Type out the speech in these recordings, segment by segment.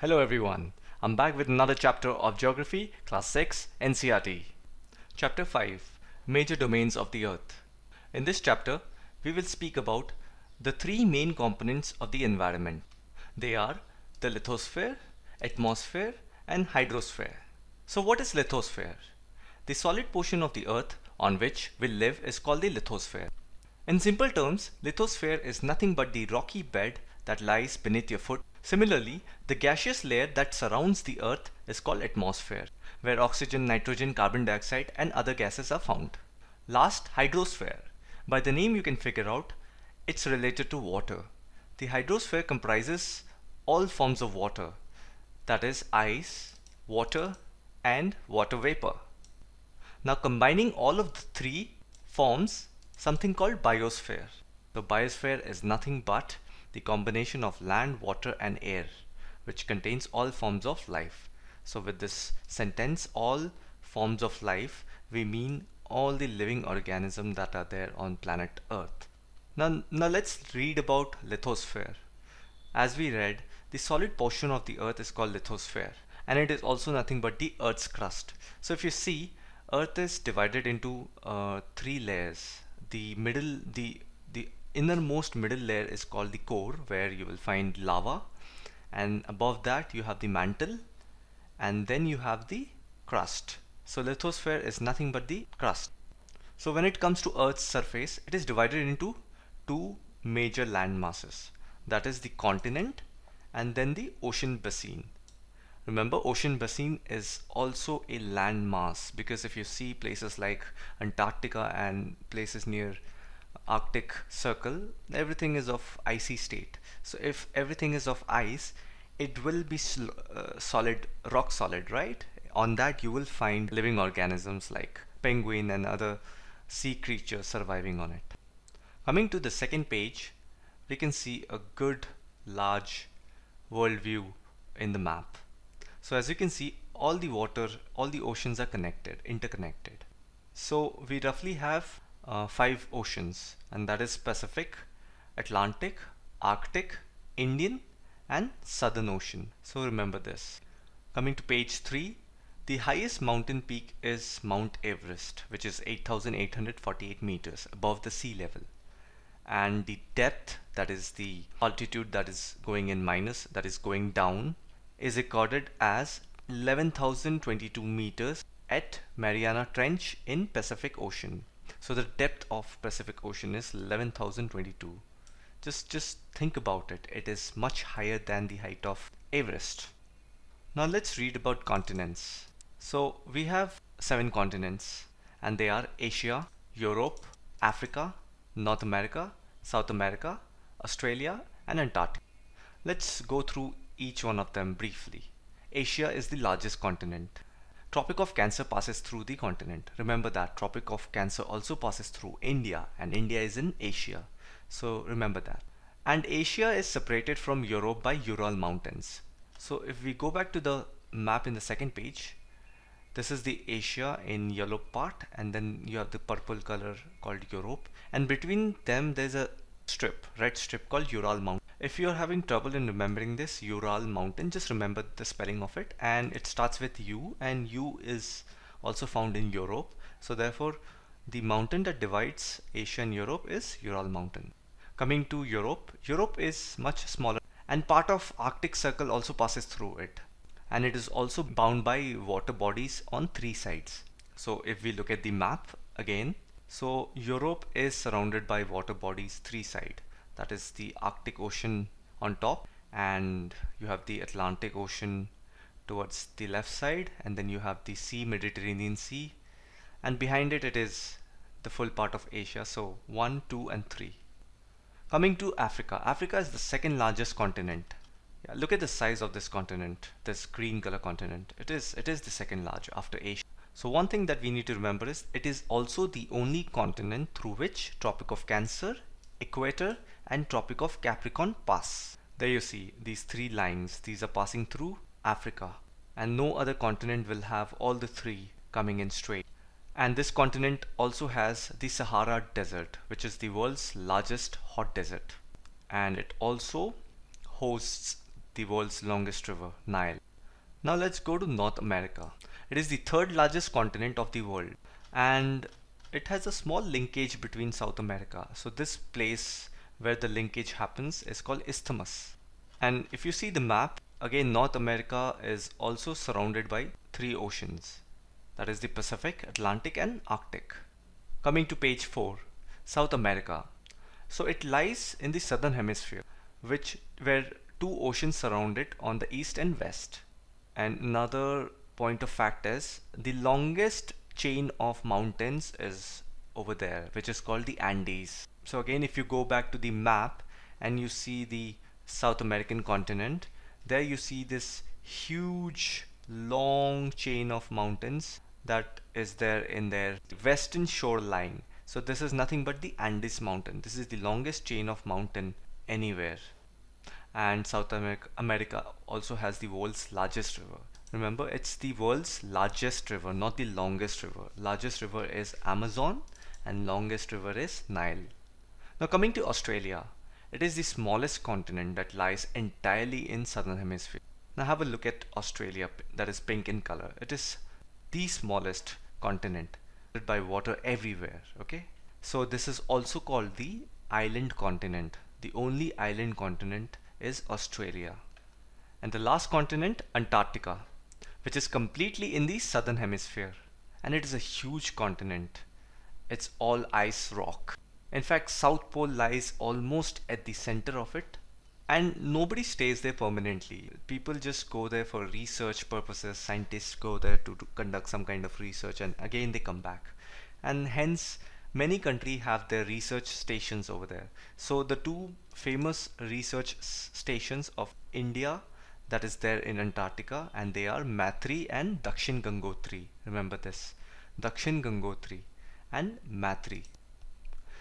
Hello everyone, I'm back with another chapter of Geography, Class 6, NCERT. Chapter 5, Major Domains of the Earth. In this chapter, we will speak about the three main components of the environment. They are the lithosphere, atmosphere and hydrosphere. So what is lithosphere? The solid portion of the earth on which we live is called the lithosphere. In simple terms, lithosphere is nothing but the rocky bed that lies beneath your foot. Similarly, the gaseous layer that surrounds the earth is called atmosphere, where oxygen, nitrogen, carbon dioxide and other gases are found. Last, hydrosphere. By the name you can figure out it's related to water. The hydrosphere comprises all forms of water, that is ice, water and water vapor. Now combining all of the three forms something called biosphere. The biosphere is nothing but the combination of land, water and air which contains all forms of life. So with this sentence all forms of life we mean all the living organisms that are there on planet earth. Now, now let's read about lithosphere. As we read the solid portion of the earth is called lithosphere and it is also nothing but the earth's crust. So if you see Earth is divided into uh, three layers. The middle, the the innermost middle layer is called the core, where you will find lava, and above that you have the mantle, and then you have the crust. So lithosphere is nothing but the crust. So when it comes to Earth's surface, it is divided into two major land masses. That is the continent and then the ocean basin. Remember ocean basin is also a land mass because if you see places like Antarctica and places near Arctic Circle, everything is of icy state. So if everything is of ice, it will be uh, solid, rock solid, right? On that you will find living organisms like penguin and other sea creatures surviving on it. Coming to the second page, we can see a good large world view in the map. So as you can see, all the water, all the oceans are connected, interconnected. So we roughly have uh, five oceans and that is Pacific, Atlantic, Arctic, Indian and Southern Ocean. So remember this. Coming to page 3, the highest mountain peak is Mount Everest which is 8848 meters above the sea level and the depth that is the altitude that is going in minus that is going down is recorded as 11,022 meters at Mariana Trench in Pacific Ocean. So the depth of Pacific Ocean is 11,022. Just just think about it. It is much higher than the height of Everest. Now let's read about continents. So we have seven continents and they are Asia, Europe, Africa, North America, South America, Australia and Antarctica. Let's go through each one of them briefly. Asia is the largest continent. Tropic of Cancer passes through the continent. Remember that Tropic of Cancer also passes through India and India is in Asia. So remember that. And Asia is separated from Europe by Ural Mountains. So if we go back to the map in the second page, this is the Asia in yellow part and then you have the purple color called Europe and between them there's a strip, red strip called Ural Mountain. If you're having trouble in remembering this Ural mountain, just remember the spelling of it and it starts with U and U is also found in Europe. So therefore the mountain that divides Asia and Europe is Ural mountain. Coming to Europe, Europe is much smaller and part of Arctic Circle also passes through it and it is also bound by water bodies on three sides. So if we look at the map again, so Europe is surrounded by water bodies three side that is the Arctic Ocean on top. And you have the Atlantic Ocean towards the left side. And then you have the sea Mediterranean Sea. And behind it it is the full part of Asia. So 1 2 and 3 coming to Africa. Africa is the second largest continent. Yeah, look at the size of this continent this green color continent. It is it is the second largest after Asia. So one thing that we need to remember is it is also the only continent through which Tropic of Cancer equator and Tropic of Capricorn pass. There you see these three lines, these are passing through Africa and no other continent will have all the three coming in straight. And this continent also has the Sahara Desert which is the world's largest hot desert and it also hosts the world's longest river, Nile. Now let's go to North America. It is the third largest continent of the world and it has a small linkage between South America. So this place where the linkage happens is called isthmus. And if you see the map, again North America is also surrounded by three oceans. That is the Pacific, Atlantic and Arctic. Coming to page 4, South America. So it lies in the southern hemisphere, which where two oceans surround it on the east and west. And another point of fact is the longest chain of mountains is over there, which is called the Andes. So again, if you go back to the map and you see the South American continent, there you see this huge long chain of mountains that is there in their western shoreline. So this is nothing but the Andes mountain. This is the longest chain of mountain anywhere. And South America also has the world's largest river. Remember, it's the world's largest river, not the longest river. Largest river is Amazon and longest river is Nile. Now coming to Australia, it is the smallest continent that lies entirely in southern hemisphere. Now have a look at Australia that is pink in color. It is the smallest continent by water everywhere okay so this is also called the island continent the only island continent is Australia and the last continent Antarctica which is completely in the southern hemisphere and it is a huge continent it's all ice rock. In fact South Pole lies almost at the center of it and nobody stays there permanently. People just go there for research purposes. Scientists go there to, to conduct some kind of research and again they come back. And hence many countries have their research stations over there. So the two famous research stations of India that is there in Antarctica and they are Maitri and Dakshin Gangotri. Remember this? Dakshin Gangotri and Maitri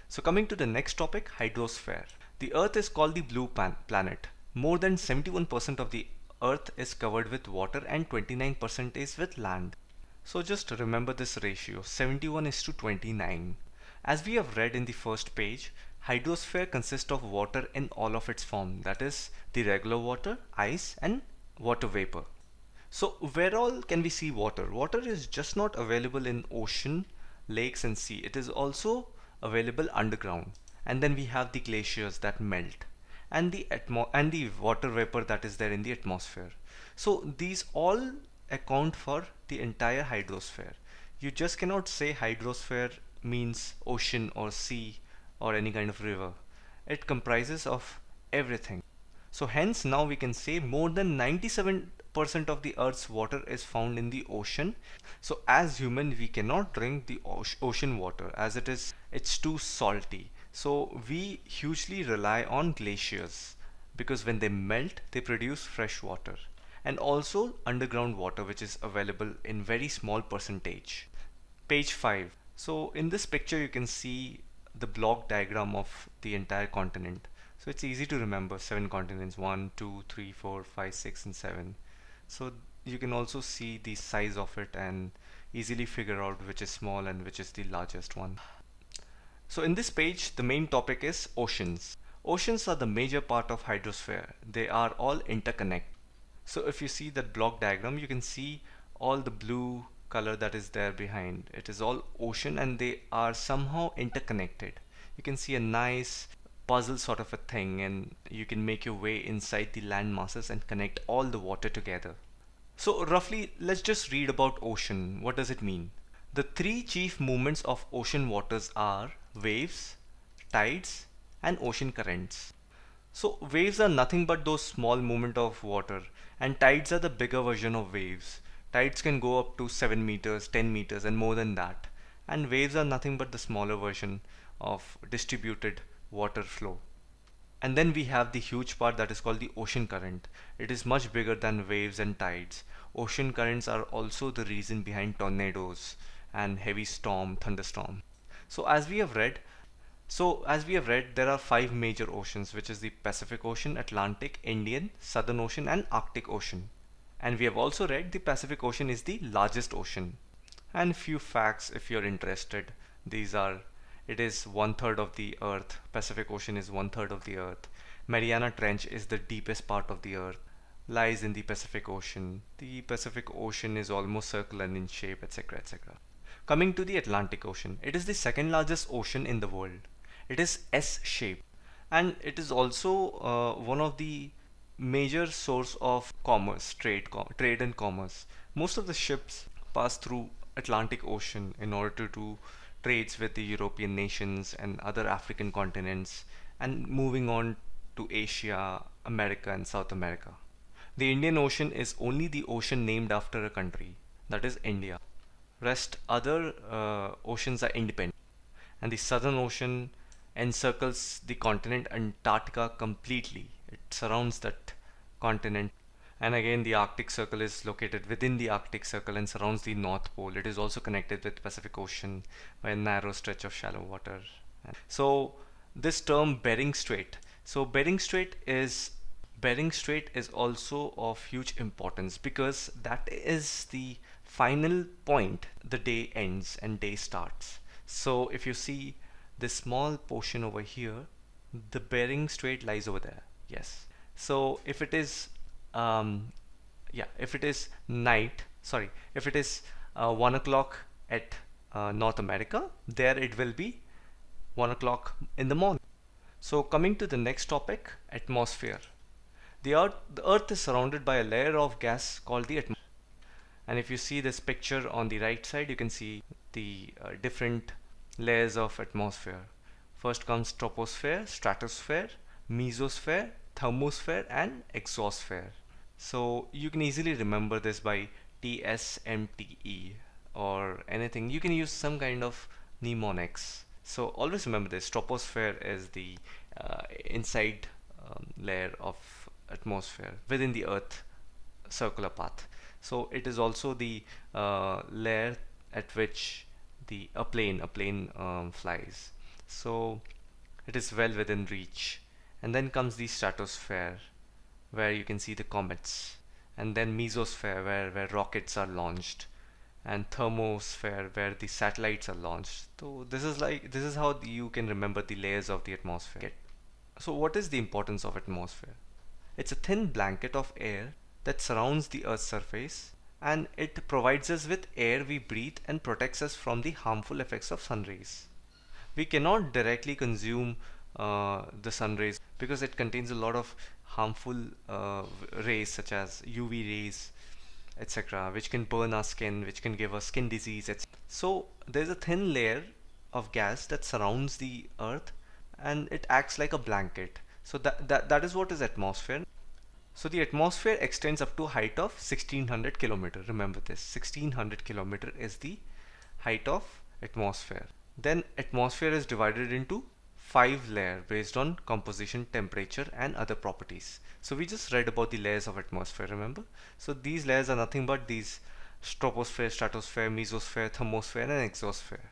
so coming to the next topic hydrosphere the Earth is called the blue planet. More than 71% of the Earth is covered with water and 29% is with land. So just remember this ratio 71 is to 29. As we have read in the first page, hydrosphere consists of water in all of its form that is the regular water, ice and water vapor. So where all can we see water? Water is just not available in ocean, lakes and sea. It is also available underground. And then we have the glaciers that melt and the atmo and the water vapor that is there in the atmosphere. So these all account for the entire hydrosphere. You just cannot say hydrosphere means ocean or sea or any kind of river. It comprises of everything. So hence now we can say more than 97% of the earth's water is found in the ocean so as human we cannot drink the ocean water as it is it's too salty so we hugely rely on glaciers because when they melt they produce fresh water and also underground water which is available in very small percentage. Page 5. So in this picture you can see the block diagram of the entire continent. So it's easy to remember seven continents one, two, three, four, five, six, and 7. So you can also see the size of it and easily figure out which is small and which is the largest one. So in this page, the main topic is oceans. Oceans are the major part of hydrosphere. They are all interconnected. So if you see that block diagram, you can see all the blue color that is there behind. It is all ocean and they are somehow interconnected. You can see a nice puzzle sort of a thing and you can make your way inside the land masses and connect all the water together. So roughly, let's just read about ocean. What does it mean? The three chief movements of ocean waters are waves, tides and ocean currents. So waves are nothing but those small movement of water and tides are the bigger version of waves. Tides can go up to 7 meters, 10 meters and more than that. And waves are nothing but the smaller version of distributed water flow. And then we have the huge part that is called the ocean current. It is much bigger than waves and tides. Ocean currents are also the reason behind tornadoes and heavy storm, thunderstorm. So as we have read, so as we have read, there are five major oceans, which is the Pacific Ocean, Atlantic, Indian, Southern Ocean and Arctic Ocean. And we have also read the Pacific Ocean is the largest ocean. And few facts if you're interested. These are, it is one third of the earth. Pacific Ocean is one third of the earth. Mariana Trench is the deepest part of the earth. lies in the Pacific Ocean. The Pacific Ocean is almost circular in shape, etc. etc. Coming to the Atlantic Ocean, it is the second largest ocean in the world. It is S-shaped and it is also uh, one of the major source of commerce, trade, com trade and commerce. Most of the ships pass through Atlantic Ocean in order to do trades with the European nations and other African continents and moving on to Asia, America and South America. The Indian Ocean is only the ocean named after a country, that is India. Rest other uh, oceans are independent and the Southern Ocean encircles the continent Antarctica completely. It surrounds that continent and again the Arctic Circle is located within the Arctic Circle and surrounds the North Pole. It is also connected with Pacific Ocean by a narrow stretch of shallow water. So this term Bering Strait. So Bering Strait is Bering Strait is also of huge importance because that is the final point the day ends and day starts. So if you see this small portion over here, the Bering Strait lies over there. Yes. So if it is um, yeah if it is night sorry if it is uh, 1 o'clock at uh, North America there it will be 1 o'clock in the morning. So coming to the next topic atmosphere. The earth the earth is surrounded by a layer of gas called the atmosphere and if you see this picture on the right side you can see the uh, different layers of atmosphere. First comes troposphere stratosphere mesosphere thermosphere and exosphere so you can easily remember this by TSMTE or anything. You can use some kind of mnemonics. So always remember this. Troposphere is the uh, inside um, layer of atmosphere within the Earth circular path. So it is also the uh, layer at which the a plane a plane um, flies. So it is well within reach. And then comes the stratosphere where you can see the comets. And then mesosphere where, where rockets are launched. And thermosphere where the satellites are launched. So this is like this is how you can remember the layers of the atmosphere. So what is the importance of atmosphere? It's a thin blanket of air that surrounds the earth's surface. And it provides us with air we breathe and protects us from the harmful effects of sun rays. We cannot directly consume uh, the sun rays because it contains a lot of harmful uh, rays such as UV rays etc which can burn our skin which can give us skin disease etc. so there's a thin layer of gas that surrounds the earth and it acts like a blanket. So that, that, that is what is atmosphere. So the atmosphere extends up to height of 1600 kilometer. Remember this 1600 kilometer is the height of atmosphere. Then atmosphere is divided into five layer based on composition, temperature and other properties. So we just read about the layers of atmosphere, remember? So these layers are nothing but these troposphere, stratosphere, mesosphere, thermosphere and exosphere.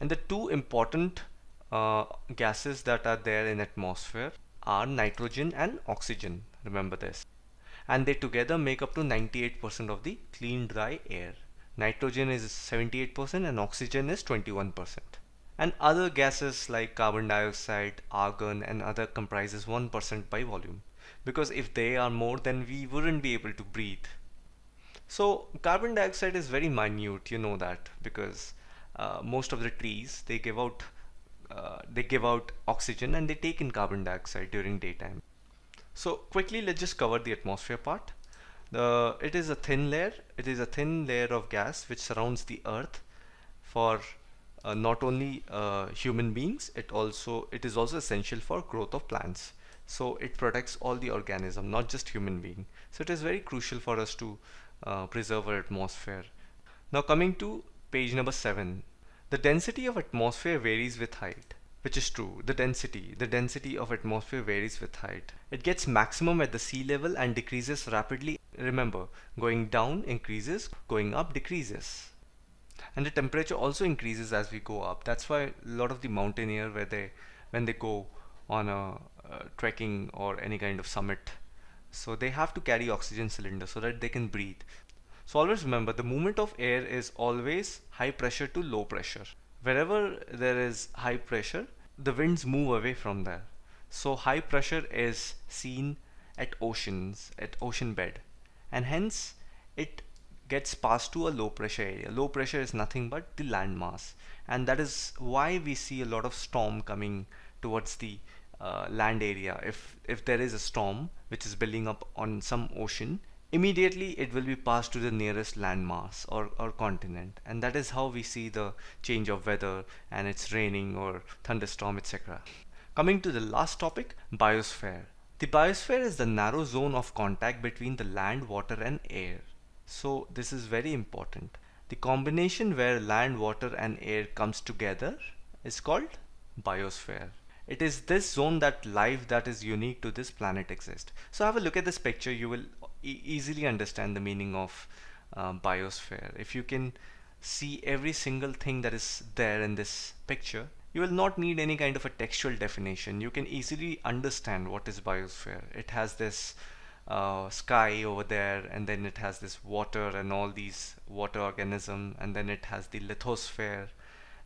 And the two important uh, gases that are there in atmosphere are nitrogen and oxygen, remember this. And they together make up to 98% of the clean dry air. Nitrogen is 78% and oxygen is 21% and other gases like carbon dioxide, argon and other comprises 1% by volume because if they are more then we wouldn't be able to breathe. So carbon dioxide is very minute you know that because uh, most of the trees they give out uh, they give out oxygen and they take in carbon dioxide during daytime. So quickly let's just cover the atmosphere part. The, it is a thin layer, it is a thin layer of gas which surrounds the earth for uh, not only uh, human beings it also it is also essential for growth of plants. So it protects all the organism not just human being. So it is very crucial for us to uh, preserve our atmosphere. Now coming to page number 7 the density of atmosphere varies with height which is true. The density the density of atmosphere varies with height. It gets maximum at the sea level and decreases rapidly. Remember going down increases going up decreases and the temperature also increases as we go up. That's why a lot of the mountaineer where they when they go on a trekking or any kind of summit so they have to carry oxygen cylinder so that they can breathe. So always remember the movement of air is always high pressure to low pressure. Wherever there is high pressure the winds move away from there. So high pressure is seen at oceans, at ocean bed, and hence it gets passed to a low pressure area. Low pressure is nothing but the land mass, and that is why we see a lot of storm coming towards the uh, land area. If if there is a storm which is building up on some ocean, immediately it will be passed to the nearest landmass or, or continent and that is how we see the change of weather and it's raining or thunderstorm etc. Coming to the last topic biosphere. The biosphere is the narrow zone of contact between the land, water and air. So this is very important. The combination where land, water and air comes together is called biosphere. It is this zone that life that is unique to this planet exists. So have a look at this picture. You will e easily understand the meaning of uh, biosphere. If you can see every single thing that is there in this picture, you will not need any kind of a textual definition. You can easily understand what is biosphere. It has this uh, sky over there and then it has this water and all these water organism and then it has the lithosphere,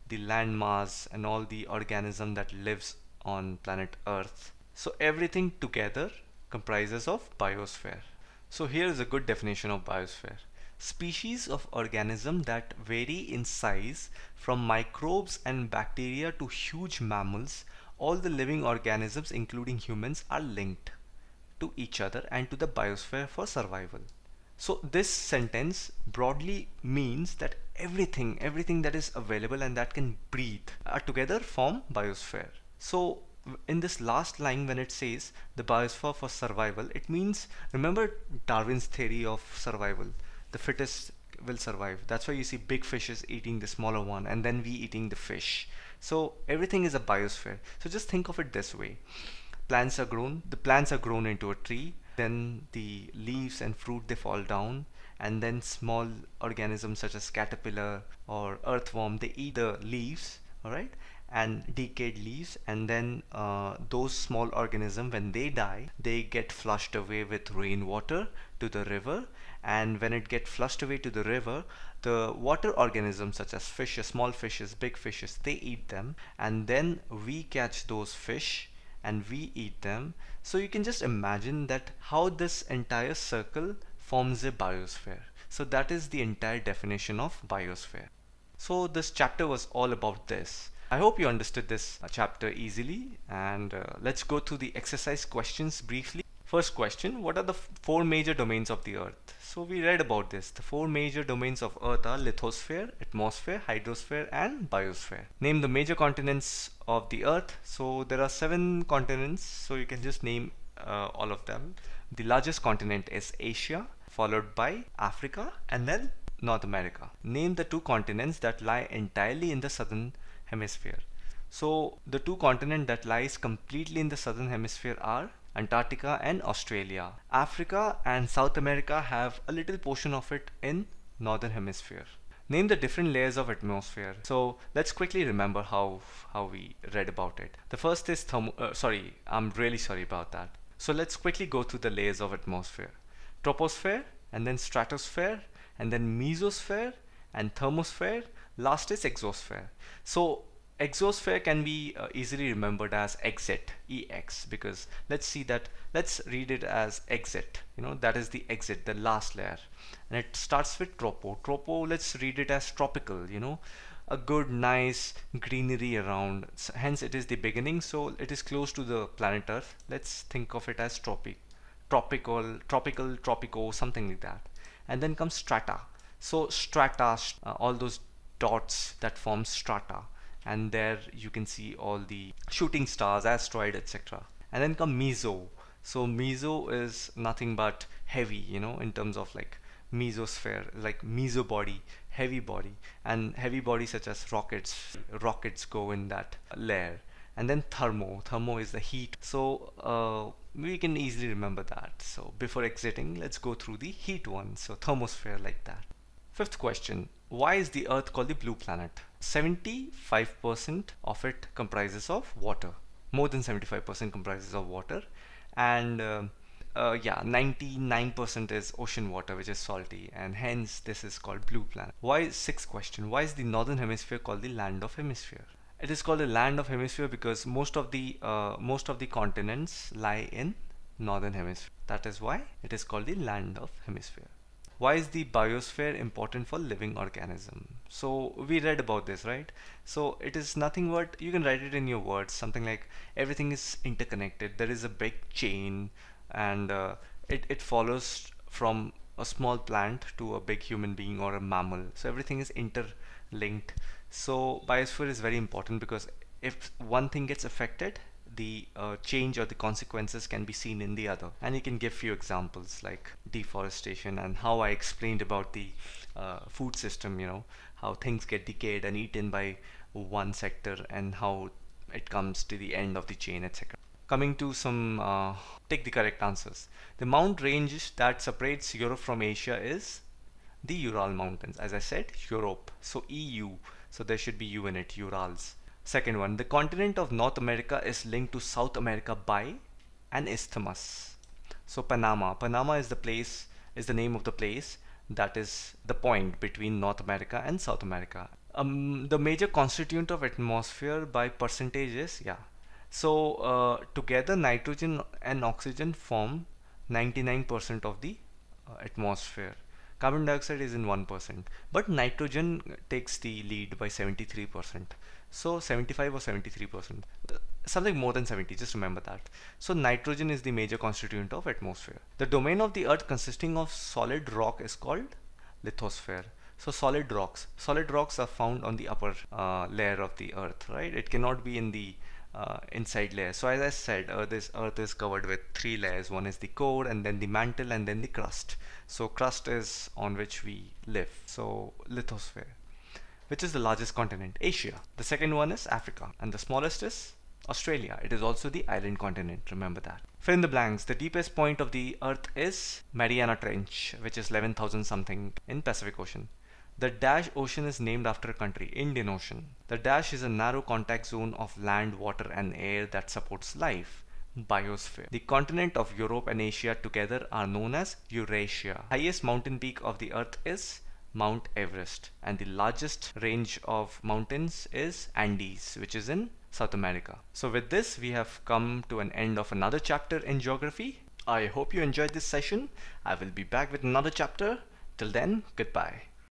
the land mass and all the organism that lives on planet earth. So everything together comprises of biosphere. So here is a good definition of biosphere. Species of organism that vary in size from microbes and bacteria to huge mammals, all the living organisms including humans are linked to each other and to the biosphere for survival. So this sentence broadly means that everything, everything that is available and that can breathe are together form biosphere. So in this last line when it says the biosphere for survival it means remember Darwin's theory of survival? The fittest will survive. That's why you see big fishes eating the smaller one and then we eating the fish. So everything is a biosphere. So just think of it this way plants are grown the plants are grown into a tree then the leaves and fruit they fall down and then small organisms such as caterpillar or earthworm they eat the leaves all right and decayed leaves and then uh, those small organisms when they die they get flushed away with rainwater to the river and when it gets flushed away to the river the water organisms such as fishes small fishes big fishes they eat them and then we catch those fish and we eat them. So you can just imagine that how this entire circle forms a biosphere. So that is the entire definition of biosphere. So this chapter was all about this. I hope you understood this chapter easily. And uh, let's go through the exercise questions briefly. First question, what are the four major domains of the earth? So we read about this. The four major domains of earth are lithosphere, atmosphere, hydrosphere and biosphere. Name the major continents of the earth. So there are seven continents so you can just name uh, all of them. The largest continent is Asia followed by Africa and then North America. Name the two continents that lie entirely in the southern hemisphere. So the two continents that lies completely in the southern hemisphere are Antarctica and Australia. Africa and South America have a little portion of it in northern hemisphere. Name the different layers of atmosphere. So let's quickly remember how how we read about it. The first is thermo uh, sorry, I'm really sorry about that. So let's quickly go through the layers of atmosphere. Troposphere and then stratosphere and then mesosphere and thermosphere last is exosphere so exosphere can be uh, easily remembered as exit ex because let's see that let's read it as exit you know that is the exit the last layer. And it starts with tropo. Tropo let's read it as tropical you know a good nice greenery around. Hence it is the beginning so it is close to the planet earth. Let's think of it as tropic tropical tropical tropico something like that. And then comes strata. So strata uh, all those dots that form strata and there you can see all the shooting stars asteroid etc and then come meso. So meso is nothing but heavy you know in terms of like mesosphere like meso body heavy body and heavy bodies such as rockets. Rockets go in that layer. And then thermo. Thermo is the heat. So uh, we can easily remember that. So before exiting let's go through the heat one. So thermosphere like that. Fifth question why is the earth called the blue planet? 75% of it comprises of water. More than 75% comprises of water. And uh, uh, yeah 99% is ocean water which is salty. And hence this is called blue planet. Why sixth question. Why is the northern hemisphere called the land of hemisphere? It is called the land of hemisphere because most of the uh, most of the continents lie in northern hemisphere. That is why it is called the land of hemisphere. Why is the biosphere important for living organism? So we read about this, right? So it is nothing but you can write it in your words, something like everything is interconnected. There is a big chain and uh, it, it follows from a small plant to a big human being or a mammal. So everything is interlinked. So biosphere is very important because if one thing gets affected, the uh, change or the consequences can be seen in the other. And you can give few examples like deforestation and how I explained about the uh, food system, you know, how things get decayed and eaten by one sector and how it comes to the end of the chain, etc. Coming to some, uh, take the correct answers. The mount range that separates Europe from Asia is the Ural Mountains. As I said, Europe. So EU. So there should be U in it, Urals. Second one, the continent of North America is linked to South America by an isthmus. So Panama, Panama is the place, is the name of the place that is the point between North America and South America. Um, the major constituent of atmosphere by percentage is, yeah. So uh, together nitrogen and oxygen form 99% of the uh, atmosphere. Carbon dioxide is in 1%, but nitrogen takes the lead by 73%. So 75 or 73%, something more than 70, just remember that. So nitrogen is the major constituent of atmosphere. The domain of the earth consisting of solid rock is called lithosphere. So solid rocks, solid rocks are found on the upper uh, layer of the earth, right? It cannot be in the uh, inside layer. So as I said, uh, this earth is covered with three layers. One is the core and then the mantle and then the crust. So crust is on which we live. So lithosphere. Which is the largest continent? Asia. The second one is Africa and the smallest is Australia. It is also the island continent. Remember that. Fill in the blanks. The deepest point of the earth is Mariana Trench, which is 11,000 something in Pacific Ocean. The Dash Ocean is named after a country, Indian Ocean. The Dash is a narrow contact zone of land, water and air that supports life. Biosphere. The continent of Europe and Asia together are known as Eurasia. Highest mountain peak of the earth is Mount Everest and the largest range of mountains is Andes which is in South America. So with this we have come to an end of another chapter in geography. I hope you enjoyed this session. I will be back with another chapter. Till then, goodbye.